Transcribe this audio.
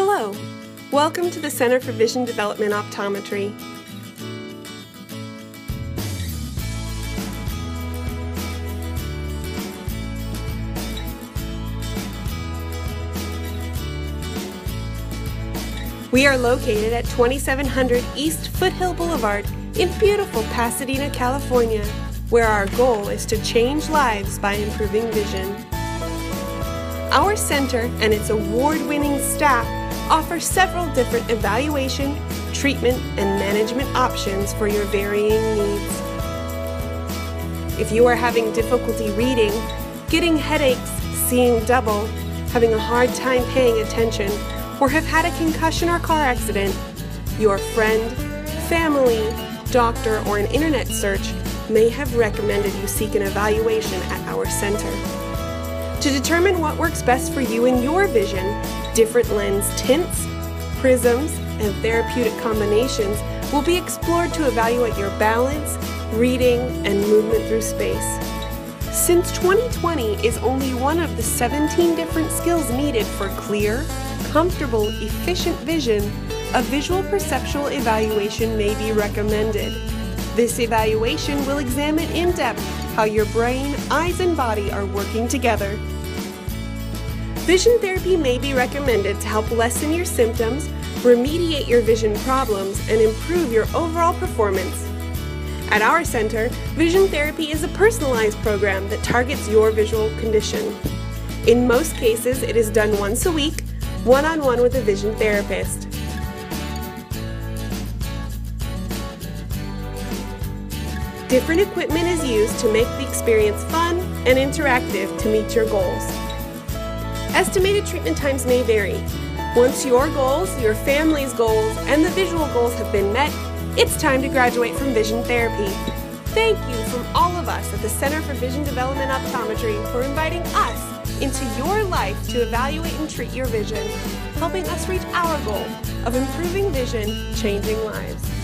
Hello, welcome to the Center for Vision Development Optometry. We are located at 2700 East Foothill Boulevard in beautiful Pasadena, California, where our goal is to change lives by improving vision. Our center and its award winning staff offer several different evaluation, treatment, and management options for your varying needs. If you are having difficulty reading, getting headaches, seeing double, having a hard time paying attention, or have had a concussion or car accident, your friend, family, doctor, or an internet search may have recommended you seek an evaluation at our center. To determine what works best for you and your vision, different lens tints, prisms, and therapeutic combinations will be explored to evaluate your balance, reading, and movement through space. Since 2020 is only one of the 17 different skills needed for clear, comfortable, efficient vision, a visual perceptual evaluation may be recommended. This evaluation will examine in depth how your brain, eyes, and body are working together. Vision therapy may be recommended to help lessen your symptoms, remediate your vision problems, and improve your overall performance. At our center, vision therapy is a personalized program that targets your visual condition. In most cases, it is done once a week, one on one with a vision therapist. Different equipment is used to make the experience fun and interactive to meet your goals. Estimated treatment times may vary. Once your goals, your family's goals, and the visual goals have been met, it's time to graduate from vision therapy. Thank you from all of us at the Center for Vision Development Optometry for inviting us into your life to evaluate and treat your vision, helping us reach our goal of improving vision, changing lives.